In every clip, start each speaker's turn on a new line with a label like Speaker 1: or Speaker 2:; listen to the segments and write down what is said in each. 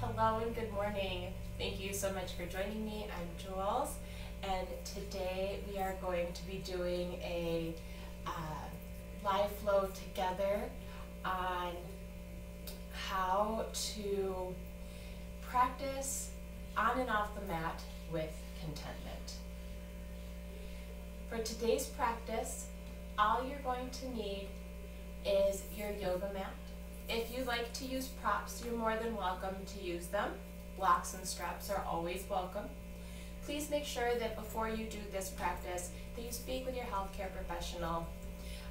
Speaker 1: Hello and good morning. Thank you so much for joining me. I'm Jules, and today we are going to be doing a uh, live flow together on how to practice on and off the mat with contentment. For today's practice, all you're going to need is your yoga mat. If you like to use props, you're more than welcome to use them. Blocks and straps are always welcome. Please make sure that before you do this practice, that you speak with your healthcare professional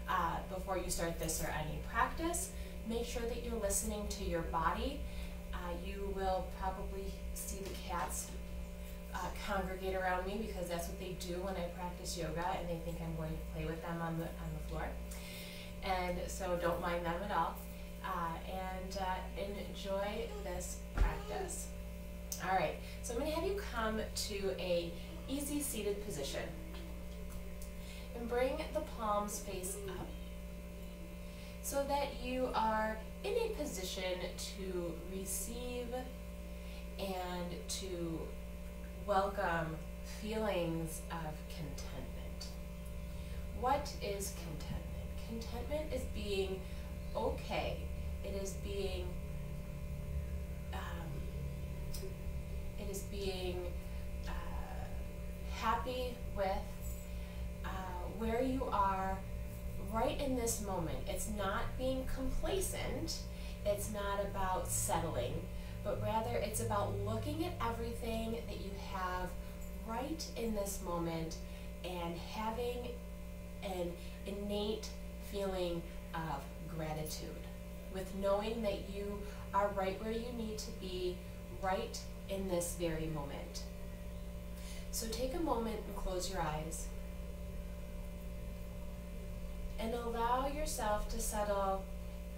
Speaker 1: uh, before you start this or any practice. Make sure that you're listening to your body. Uh, you will probably see the cats uh, congregate around me because that's what they do when I practice yoga and they think I'm going to play with them on the, on the floor. And so don't mind them at all. All right, so I'm going to have you come to a easy seated position. And bring the palms face up so that you are in a position to receive and to welcome feelings of contentment. What is contentment? Contentment is being okay. It is being um, it is being uh, happy with uh, where you are right in this moment. It's not being complacent. It's not about settling but rather it's about looking at everything that you have right in this moment and having an innate feeling of gratitude with knowing that you are right where you need to be right in this very moment. So take a moment and close your eyes and allow yourself to settle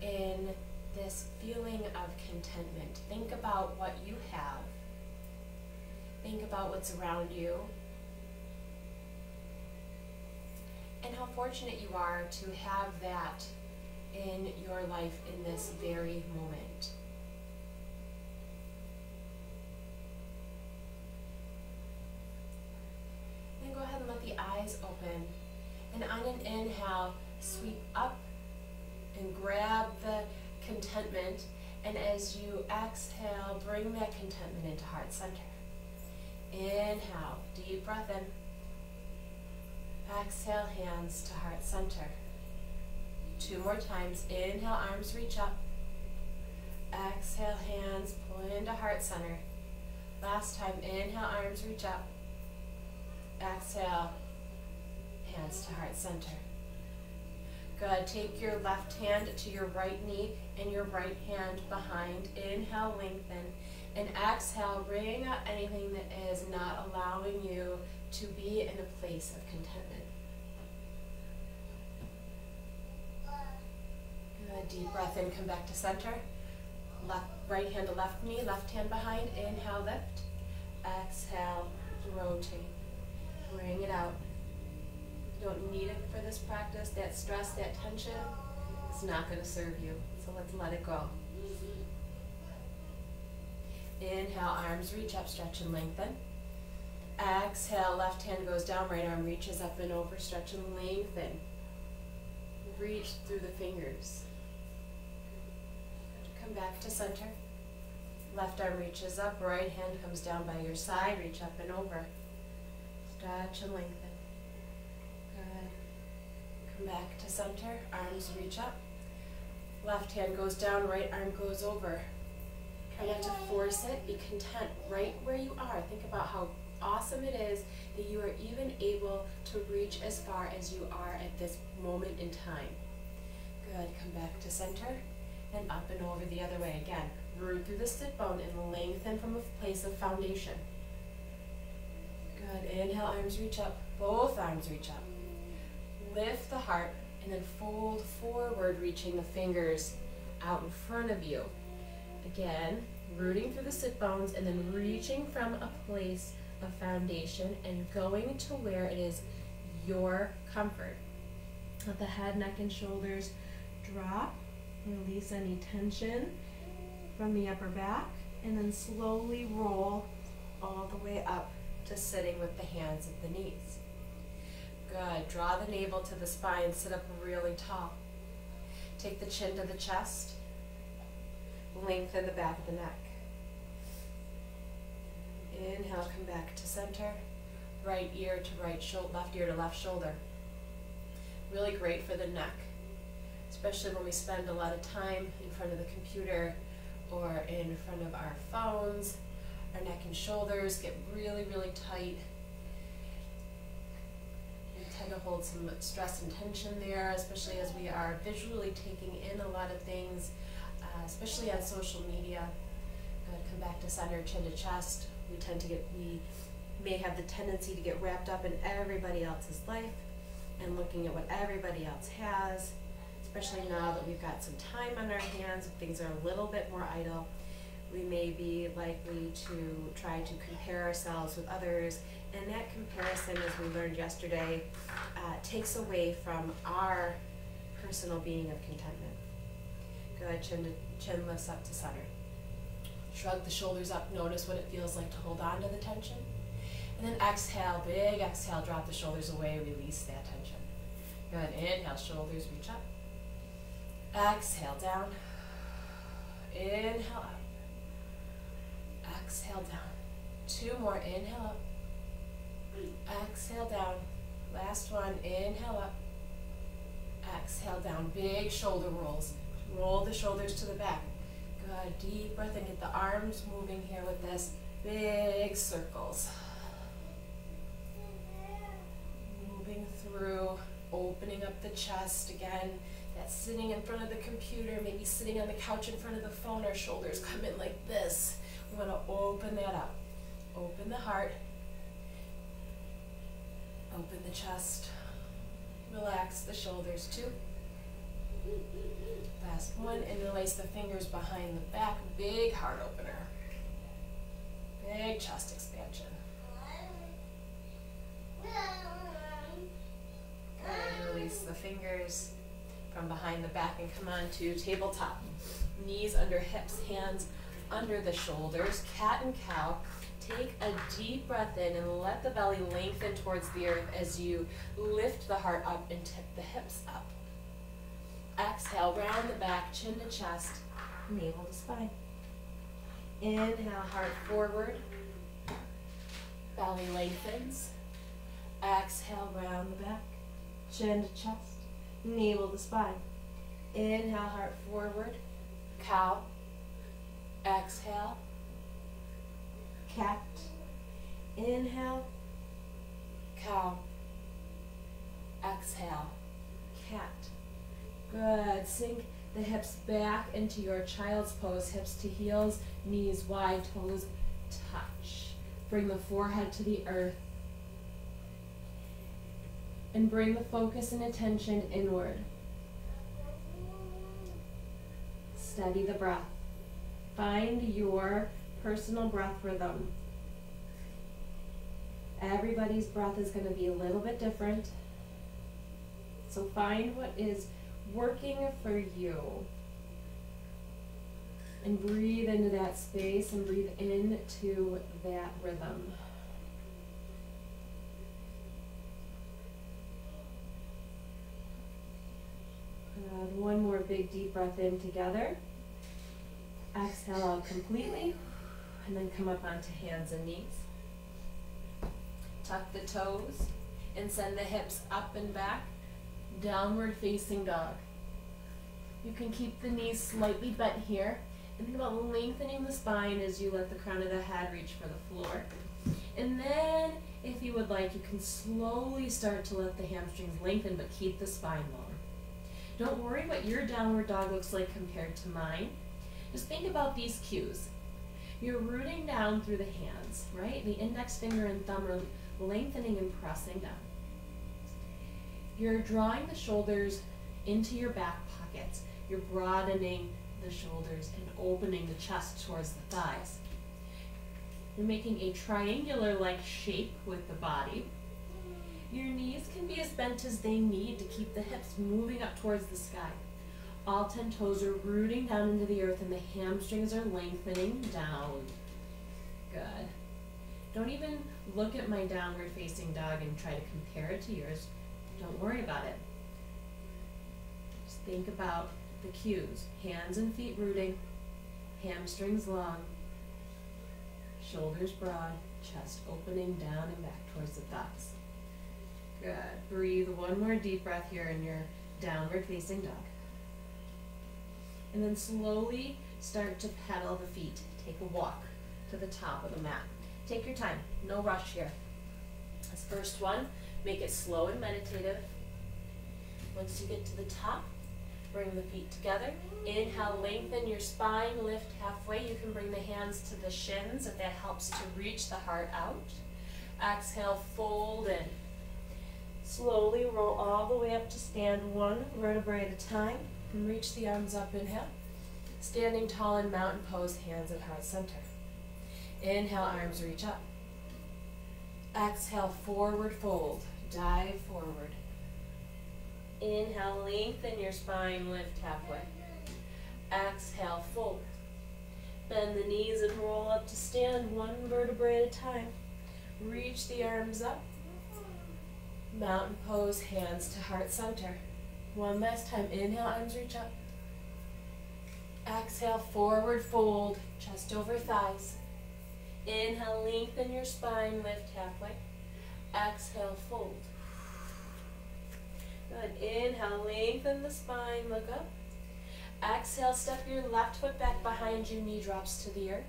Speaker 1: in this feeling of contentment. Think about what you have. Think about what's around you. And how fortunate you are to have that in your life in this very moment. Then go ahead and let the eyes open. And on an inhale, sweep up and grab the contentment. And as you exhale, bring that contentment into heart center. Inhale, deep breath in. Exhale, hands to heart center. Two more times. Inhale, arms reach up. Exhale, hands pull into heart center. Last time, inhale, arms reach up. Exhale, hands to heart center. Good. Take your left hand to your right knee and your right hand behind. Inhale, lengthen. And exhale, bring out anything that is not allowing you to be in a place of contentment. Good. Deep breath in, come back to center. Left, right hand to left knee, left hand behind. Inhale, lift. Exhale, rotate. Bring it out. You don't need it for this practice. That stress, that tension, is not going to serve you. So let's let it go. Inhale, arms reach up, stretch and lengthen. Exhale, left hand goes down, right arm reaches up and over, stretch and lengthen. Reach through the fingers. Come back to center. Left arm reaches up, right hand comes down by your side, reach up and over. Stretch and lengthen. Back to center, arms reach up. Left hand goes down, right arm goes over. Try not to force it, be content right where you are. Think about how awesome it is that you are even able to reach as far as you are at this moment in time. Good, come back to center and up and over the other way. Again, root through the sit bone and lengthen from a place of foundation. Good, inhale, arms reach up, both arms reach up lift the heart, and then fold forward, reaching the fingers out in front of you. Again, rooting through the sit bones and then reaching from a place of foundation and going to where it is your comfort. Let the head, neck, and shoulders drop. Release any tension from the upper back. And then slowly roll all the way up to sitting with the hands at the knees. Good. Draw the navel to the spine, sit up really tall. Take the chin to the chest. Lengthen the back of the neck. Inhale, come back to center. Right ear to right shoulder, left ear to left shoulder. Really great for the neck, especially when we spend a lot of time in front of the computer or in front of our phones. Our neck and shoulders get really, really tight tend to hold some stress and tension there, especially as we are visually taking in a lot of things, uh, especially on social media. Uh, come back to center, chin to chest. We tend to get, we may have the tendency to get wrapped up in everybody else's life and looking at what everybody else has, especially now that we've got some time on our hands, things are a little bit more idle. We may be likely to try to compare ourselves with others and that comparison, as we learned yesterday, uh, takes away from our personal being of contentment. Good, chin, to, chin lifts up to center. Shrug the shoulders up, notice what it feels like to hold on to the tension. And then exhale, big exhale, drop the shoulders away, release that tension. Good, inhale, shoulders reach up. Exhale down. Inhale up. Exhale down. Two more, inhale up. Exhale down. Last one. Inhale up. Exhale down. Big shoulder rolls. Roll the shoulders to the back. Good. Deep breath and Get the arms moving here with this. Big circles. Moving through. Opening up the chest again. That's sitting in front of the computer, maybe sitting on the couch in front of the phone, our shoulders come in like this. We want to open that up. Open the heart. Open the chest. Relax the shoulders too. Last one, and interlace the fingers behind the back. Big heart opener. Big chest expansion. Release the fingers from behind the back and come on to tabletop. Knees under hips, hands under the shoulders. Cat and cow. Take a deep breath in and let the belly lengthen towards the earth as you lift the heart up and tip the hips up. Exhale, round the back, chin to chest, navel to spine. Inhale, heart forward. Belly lengthens. Exhale, round the back, chin to chest, navel to spine. Inhale, heart forward. Cow. Exhale, cat. Inhale, cow. Exhale, cat. Good. Sink the hips back into your child's pose, hips to heels, knees wide, toes touch. Bring the forehead to the earth. And bring the focus and attention inward. Steady the breath. Find your personal breath rhythm. Everybody's breath is going to be a little bit different. So find what is working for you. And breathe into that space and breathe into that rhythm. And one more big deep breath in together. Exhale out completely and then come up onto hands and knees. Tuck the toes and send the hips up and back, downward facing dog. You can keep the knees slightly bent here and think about lengthening the spine as you let the crown of the head reach for the floor. And then, if you would like, you can slowly start to let the hamstrings lengthen but keep the spine long. Don't worry what your downward dog looks like compared to mine. Just think about these cues. You're rooting down through the hands, right? The index finger and thumb are lengthening and pressing down. You're drawing the shoulders into your back pockets. You're broadening the shoulders and opening the chest towards the thighs. You're making a triangular-like shape with the body. Your knees can be as bent as they need to keep the hips moving up towards the sky. All 10 toes are rooting down into the earth and the hamstrings are lengthening down. Good. Don't even look at my downward facing dog and try to compare it to yours. Don't worry about it. Just think about the cues. Hands and feet rooting, hamstrings long, shoulders broad, chest opening down and back towards the thighs. Good. Breathe one more deep breath here in your downward facing dog. And then slowly start to pedal the feet. Take a walk to the top of the mat. Take your time, no rush here. This first one, make it slow and meditative. Once you get to the top, bring the feet together. Inhale, lengthen your spine, lift halfway. You can bring the hands to the shins if that helps to reach the heart out. Exhale, fold in. Slowly roll all the way up to stand one vertebrae at a time. And reach the arms up, inhale. Standing tall in mountain pose, hands at heart center. Inhale, arms reach up. Exhale, forward fold. Dive forward. Inhale, lengthen your spine, lift halfway. Exhale, fold. Bend the knees and roll up to stand one vertebrae at a time. Reach the arms up. Mountain pose, hands to heart center. One last time. Inhale, arms reach up. Exhale, forward fold, chest over thighs. Inhale, lengthen your spine, lift halfway. Exhale, fold. Good. Inhale, lengthen the spine, look up. Exhale, step your left foot back behind you, knee drops to the earth.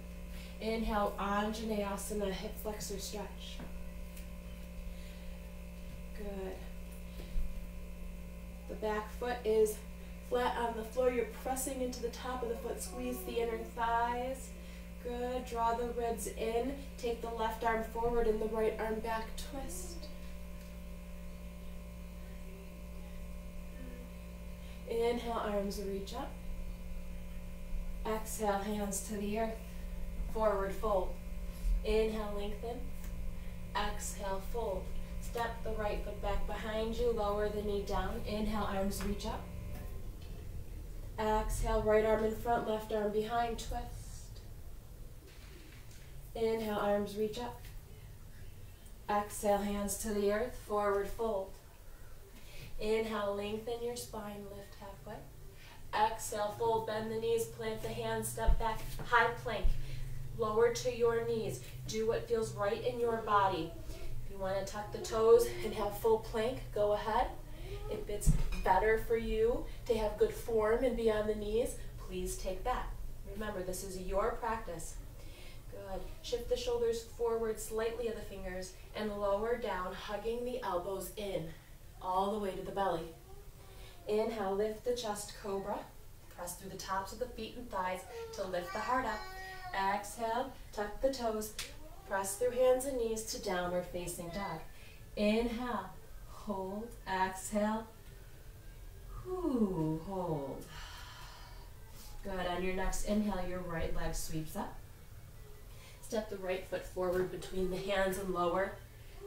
Speaker 1: Inhale, Anjaneyasana, hip flexor stretch. Good. The back foot is flat on the floor. You're pressing into the top of the foot. Squeeze the inner thighs. Good. Draw the ribs in. Take the left arm forward and the right arm back. Twist. Inhale, arms reach up. Exhale, hands to the earth. Forward fold. Inhale, lengthen. Exhale, fold. Step the right foot back behind you. Lower the knee down. Inhale, arms reach up. Exhale, right arm in front, left arm behind. Twist. Inhale, arms reach up. Exhale, hands to the earth. Forward fold. Inhale, lengthen your spine, lift halfway. Exhale, fold, bend the knees, plant the hands, step back, high plank. Lower to your knees. Do what feels right in your body. Want to tuck the toes and have full plank, go ahead. If it's better for you to have good form and be on the knees, please take that. Remember, this is your practice. Good. Shift the shoulders forward slightly of the fingers and lower down, hugging the elbows in all the way to the belly. Inhale, lift the chest, cobra. Press through the tops of the feet and thighs to lift the heart up. Exhale, tuck the toes. Press through hands and knees to downward facing dog. Inhale, hold, exhale. Hold. Good. On your next inhale, your right leg sweeps up. Step the right foot forward between the hands and lower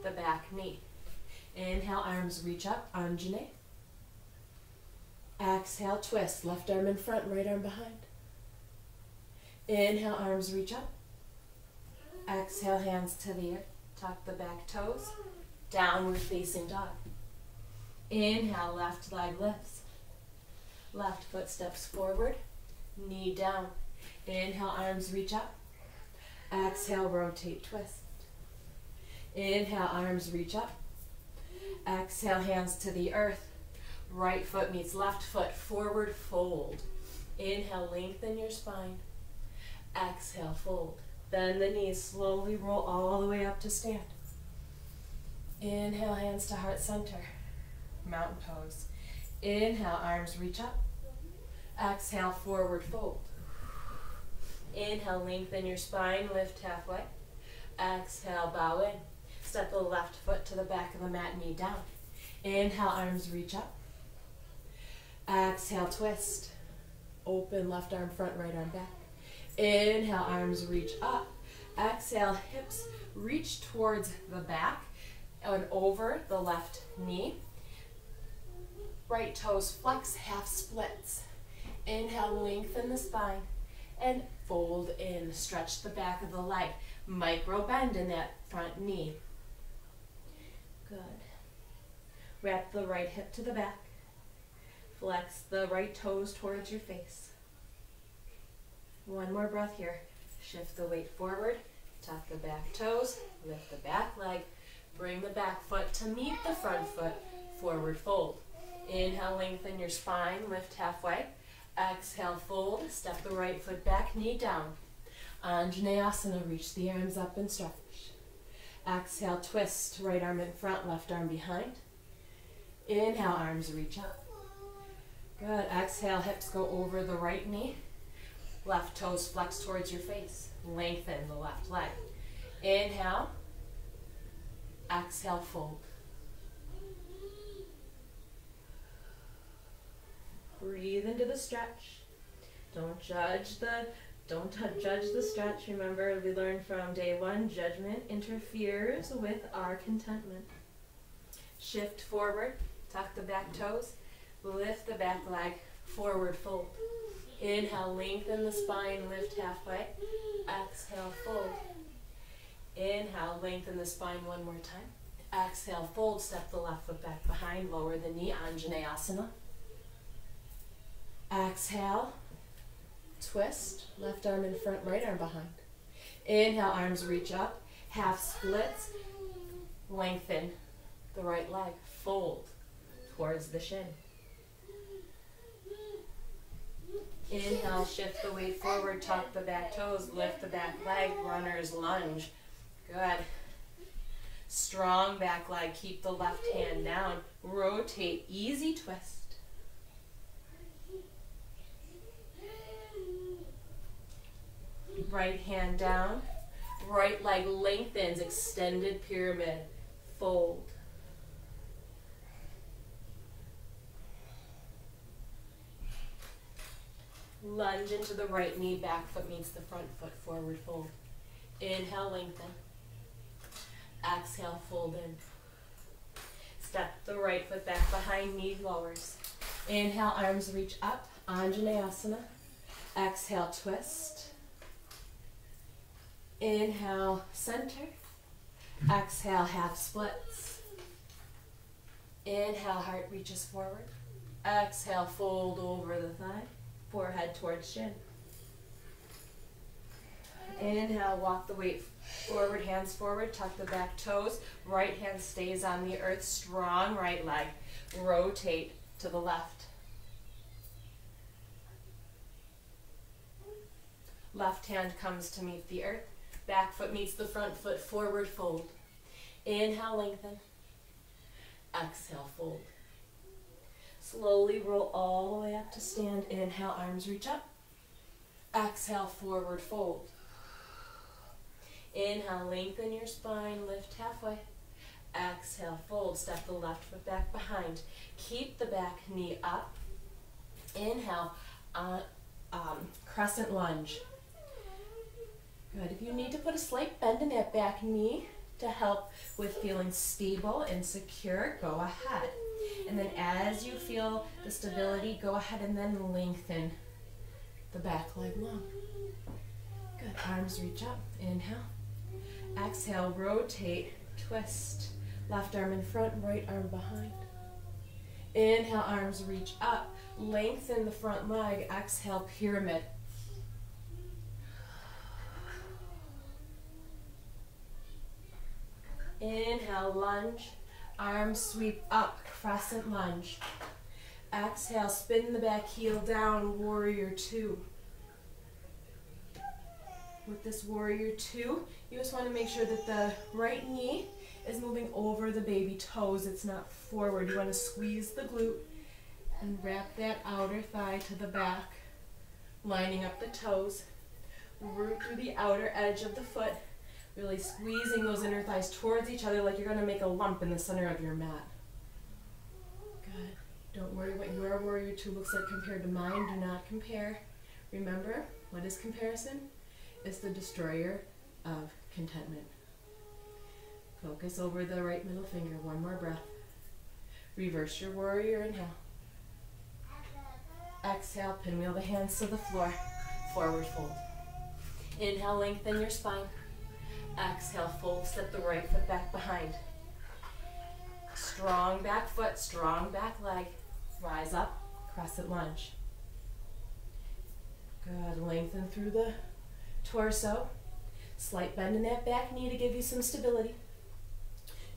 Speaker 1: the back knee. Inhale, arms reach up, Anjane. Exhale, twist, left arm in front, right arm behind. Inhale, arms reach up. Exhale, hands to the earth. Tuck the back toes. Downward facing dog. Inhale, left leg lifts. Left foot steps forward. Knee down. Inhale, arms reach up. Exhale, rotate, twist. Inhale, arms reach up. Exhale, hands to the earth. Right foot meets left foot, forward fold. Inhale, lengthen your spine. Exhale, fold. Bend the knees, slowly roll all the way up to stand. Inhale, hands to heart center. Mountain pose. Inhale, arms reach up. Exhale, forward fold. Inhale, lengthen your spine, lift halfway. Exhale, bow in. Step the left foot to the back of the mat, knee down. Inhale, arms reach up. Exhale, twist. Open left arm front, right arm back. Inhale, arms reach up. Exhale, hips reach towards the back and over the left knee. Right toes flex, half splits. Inhale, lengthen the spine. And fold in. Stretch the back of the leg. Micro bend in that front knee. Good. Wrap the right hip to the back. Flex the right toes towards your face. One more breath here. Shift the weight forward. Tuck the back toes. Lift the back leg. Bring the back foot to meet the front foot. Forward fold. Inhale, lengthen your spine. Lift halfway. Exhale, fold. Step the right foot back, knee down. Anjaneyasana, reach the arms up and stretch. Exhale, twist, right arm in front, left arm behind. Inhale, arms reach up. Good. Exhale, hips go over the right knee. Left toes flex towards your face. Lengthen the left leg. Inhale. Exhale, fold. Breathe into the stretch. Don't judge the don't judge the stretch. Remember, we learned from day one, judgment interferes with our contentment. Shift forward, tuck the back toes, lift the back leg, forward fold. Inhale, lengthen the spine, lift halfway. Exhale, fold. Inhale, lengthen the spine one more time. Exhale, fold, step the left foot back behind, lower the knee, Anjaneyasana. Exhale, twist, left arm in front, right arm behind. Inhale, arms reach up, half splits, lengthen the right leg, fold towards the shin. Inhale, shift the weight forward, tuck the back toes, lift the back leg, runner's lunge. Good. Strong back leg, keep the left hand down. Rotate, easy twist. Right hand down. Right leg lengthens, extended pyramid. Fold. Lunge into the right knee, back foot meets the front foot, forward fold. Inhale, lengthen. Exhale, fold in. Step the right foot back behind, knee lowers. Inhale, arms reach up, Anjaneyasana. Exhale, twist. Inhale, center. Exhale, half splits. Inhale, heart reaches forward. Exhale, fold over the thigh forehead towards shin. Inhale, walk the weight forward, hands forward, tuck the back toes. Right hand stays on the earth, strong right leg. Rotate to the left. Left hand comes to meet the earth. Back foot meets the front foot, forward fold. Inhale, lengthen. Exhale, fold. Slowly roll all the way up to stand. Inhale, arms reach up. Exhale, forward fold. Inhale, lengthen your spine, lift halfway. Exhale, fold. Step the left foot back behind. Keep the back knee up. Inhale, uh, um, crescent lunge. Good. If you need to put a slight bend in that back knee to help with feeling stable and secure, go ahead. And then as you feel the stability, go ahead and then lengthen the back leg long. Good. Arms reach up. Inhale. Exhale, rotate, twist. Left arm in front, right arm behind. Inhale, arms reach up. Lengthen the front leg. Exhale, pyramid. Inhale, lunge. Arms sweep up, crescent lunge. Exhale, spin the back heel down, warrior two. With this warrior two, you just want to make sure that the right knee is moving over the baby toes. It's not forward. You want to squeeze the glute and wrap that outer thigh to the back, lining up the toes. Root through the outer edge of the foot Really squeezing those inner thighs towards each other like you're going to make a lump in the center of your mat. Good. Don't worry what your warrior two looks like compared to mine. Do not compare. Remember, what is comparison? It's the destroyer of contentment. Focus over the right middle finger. One more breath. Reverse your warrior inhale. Exhale, pinwheel the hands to the floor. Forward fold. Inhale, lengthen your spine. Exhale, fold, step the right foot back behind. Strong back foot, strong back leg. Rise up, crescent lunge. Good, lengthen through the torso. Slight bend in that back knee to give you some stability.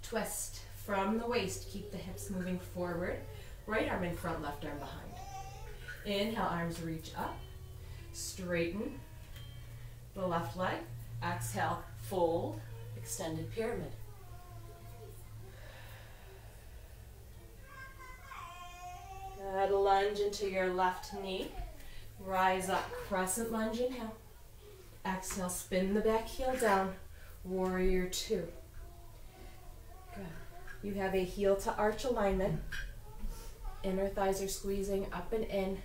Speaker 1: Twist from the waist, keep the hips moving forward. Right arm in front, left arm behind. Inhale, arms reach up. Straighten the left leg. Exhale, fold, extended pyramid. Good, lunge into your left knee. Rise up, crescent lunge, inhale. Exhale, spin the back heel down. Warrior two. Good. You have a heel to arch alignment. Inner thighs are squeezing up and in.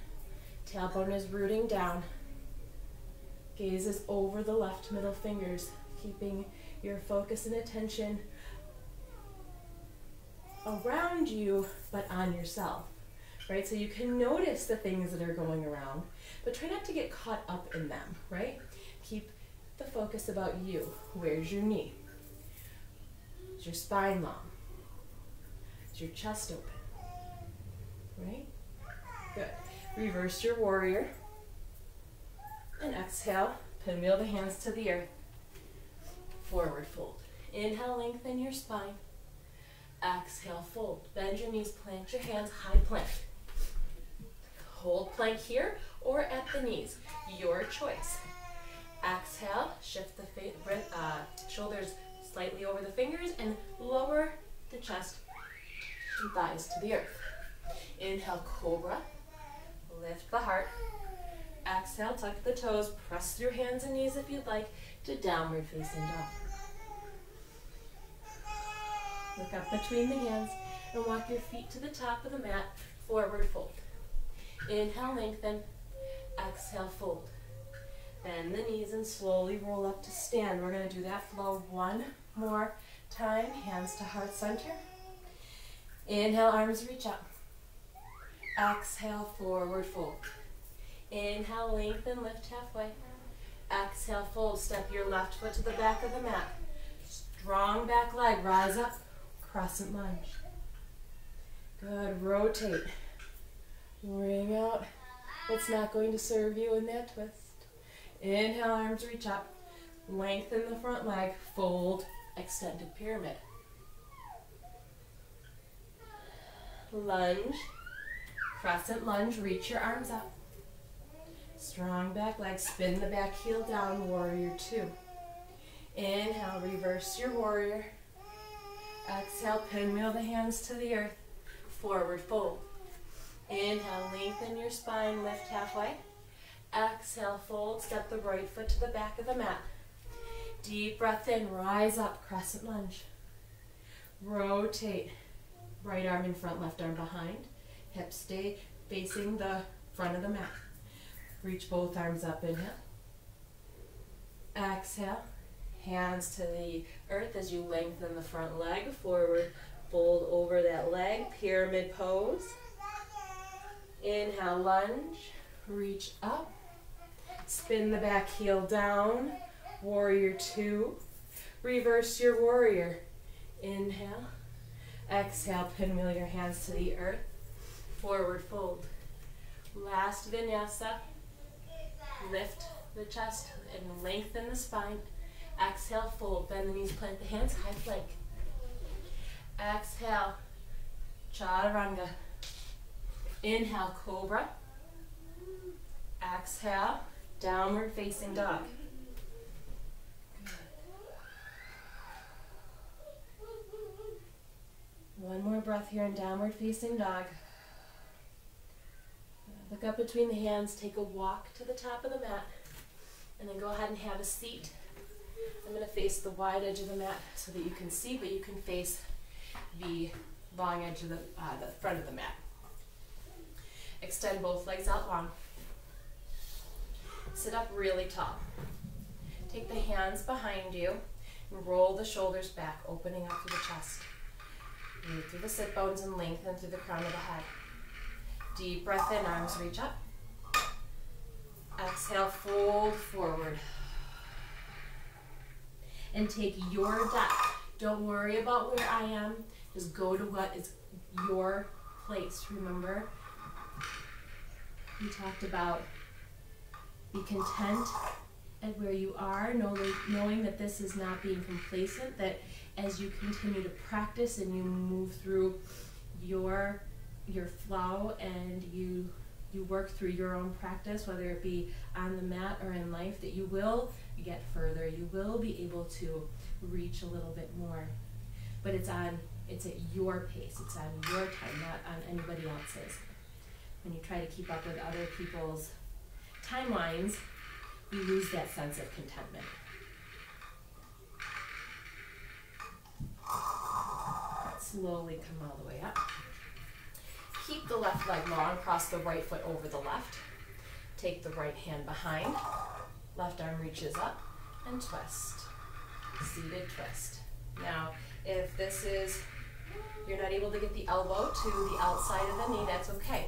Speaker 1: Tailbone is rooting down. Gaze is over the left middle fingers, keeping your focus and attention around you, but on yourself. Right? So you can notice the things that are going around, but try not to get caught up in them, right? Keep the focus about you. Where's your knee? Is your spine long? Is your chest open? Right? Good. Reverse your warrior. And exhale, pinwheel the hands to the earth. Forward fold. Inhale, lengthen your spine. Exhale, fold. Bend your knees, plant your hands, high plank. Hold plank here or at the knees, your choice. Exhale, shift the uh, shoulders slightly over the fingers and lower the chest and thighs to the earth. Inhale, cobra. Lift the heart. Exhale, tuck the toes. Press your hands and knees if you'd like to downward facing dog. Look up between the hands and walk your feet to the top of the mat. Forward fold. Inhale, lengthen. Exhale, fold. Bend the knees and slowly roll up to stand. We're going to do that flow one more time. Hands to heart center. Inhale, arms reach up. Exhale, forward fold. Inhale, lengthen, lift halfway. Exhale, fold. Step your left foot to the back of the mat. Strong back leg, rise up, crescent lunge. Good, rotate. Ring out what's not going to serve you in that twist. Inhale, arms reach up. Lengthen the front leg, fold, extended pyramid. Lunge, crescent lunge, reach your arms up. Strong back leg, spin the back heel down, warrior two. Inhale, reverse your warrior. Exhale, pinwheel the hands to the earth, forward fold. Inhale, lengthen your spine, lift halfway. Exhale, fold, step the right foot to the back of the mat. Deep breath in, rise up, crescent lunge. Rotate, right arm in front, left arm behind. Hips stay facing the front of the mat. Reach both arms up, inhale. Exhale, hands to the earth as you lengthen the front leg forward. Fold over that leg, pyramid pose. Inhale, lunge, reach up. Spin the back heel down, warrior two. Reverse your warrior. Inhale, exhale, pinwheel your hands to the earth. Forward fold. Last vinyasa. Lift the chest and lengthen the spine. Exhale, fold. Bend the knees, plant the hands, high plank. Exhale, chaturanga. Inhale, cobra. Exhale, downward facing dog. One more breath here in downward facing dog. Look up between the hands, take a walk to the top of the mat, and then go ahead and have a seat. I'm going to face the wide edge of the mat so that you can see, but you can face the long edge of the, uh, the front of the mat. Extend both legs out long. Sit up really tall. Take the hands behind you and roll the shoulders back, opening up through the chest. Through the sit bones and lengthen through the crown of the head. Deep breath in, arms reach up. Exhale, fold forward. And take your depth. Don't worry about where I am. Just go to what is your place. Remember, we talked about be content at where you are, knowing that this is not being complacent, that as you continue to practice and you move through your your flow and you you work through your own practice, whether it be on the mat or in life, that you will get further. You will be able to reach a little bit more. But it's on it's at your pace, it's on your time, not on anybody else's. When you try to keep up with other people's timelines, you lose that sense of contentment. Slowly come all the way up. Keep the left leg long, cross the right foot over the left. Take the right hand behind, left arm reaches up, and twist. Seated twist. Now, if this is, you're not able to get the elbow to the outside of the knee, that's okay.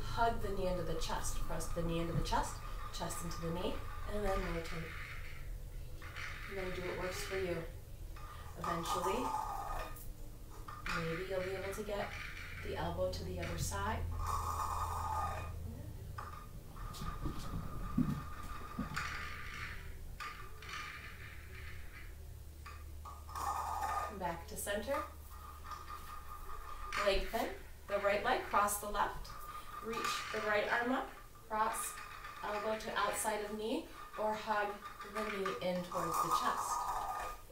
Speaker 1: Hug the knee into the chest. Press the knee into the chest, chest into the knee, and then rotate. Going to do what works for you. Eventually, maybe you'll be able to get the elbow to the other side. back to center. Lengthen the right leg, cross the left. Reach the right arm up, cross elbow to outside of knee, or hug the knee in towards the chest.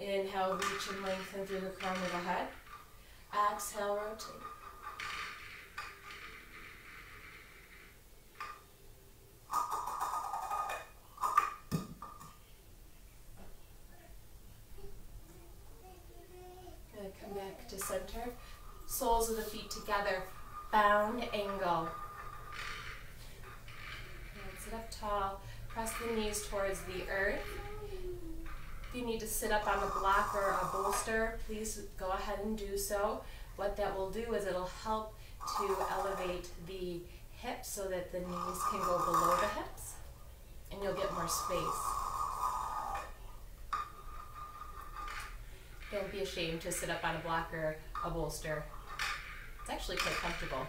Speaker 1: Inhale, reach and lengthen through the crown of the head. Exhale, rotate. come back to center. Soles of the feet together. Bound angle. And sit up tall. Press the knees towards the earth. If you need to sit up on a block or a bolster, please go ahead and do so. What that will do is it'll help to elevate the hips so that the knees can go below the hips and you'll get more space. Don't be ashamed to sit up on a block or a bolster. It's actually quite comfortable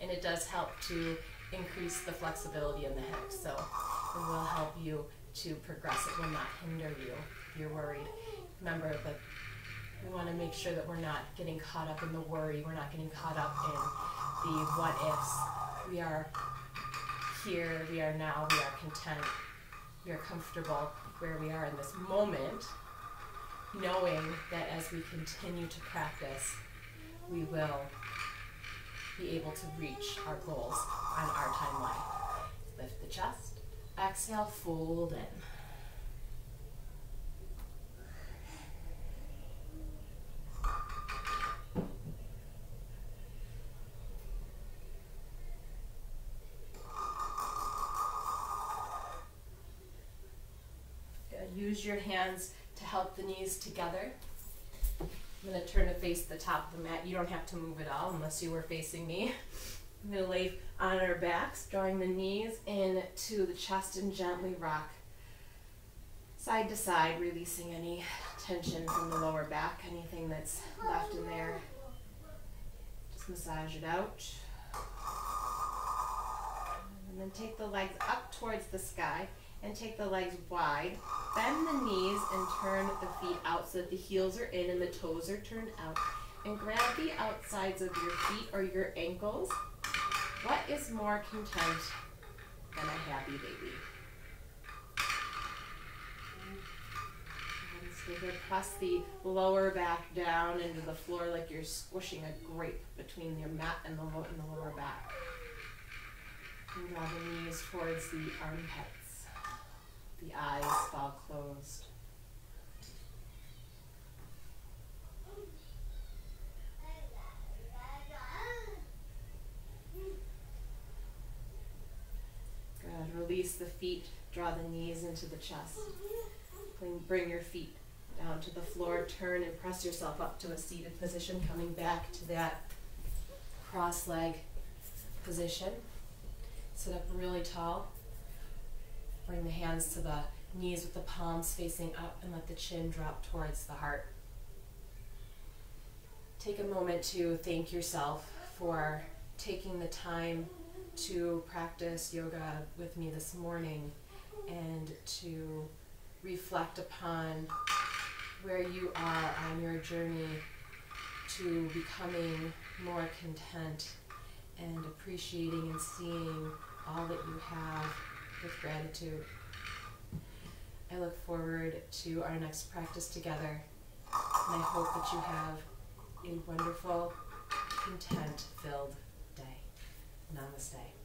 Speaker 1: and it does help to increase the flexibility in the hips so it will help you to progress. It will not hinder you if you're worried. Remember that we want to make sure that we're not getting caught up in the worry. We're not getting caught up in the what ifs. We are here, we are now, we are content, we are comfortable where we are in this moment, knowing that as we continue to practice, we will be able to reach our goals on our timeline. Lift the chest, exhale, fold in. Use your hands help the knees together. I'm going to turn to face the top of the mat. You don't have to move at all unless you were facing me. I'm going to lay on our backs, drawing the knees into the chest and gently rock side to side, releasing any tension from the lower back, anything that's left in there. Just massage it out. And then take the legs up towards the sky and take the legs wide. Bend the knees and turn the feet out so that the heels are in and the toes are turned out. And grab the outsides of your feet or your ankles. What is more content than a happy baby? So press the lower back down into the floor like you're squishing a grape between your mat and the, and the lower back. And draw the knees towards the armpits the eyes fall closed. Good. Release the feet, draw the knees into the chest. Bring, bring your feet down to the floor, turn and press yourself up to a seated position, coming back to that cross leg position. Sit up really tall. Bring the hands to the knees with the palms facing up and let the chin drop towards the heart. Take a moment to thank yourself for taking the time to practice yoga with me this morning and to reflect upon where you are on your journey to becoming more content and appreciating and seeing all that you have with gratitude. I look forward to our next practice together, and I hope that you have a wonderful, content filled day. Namaste.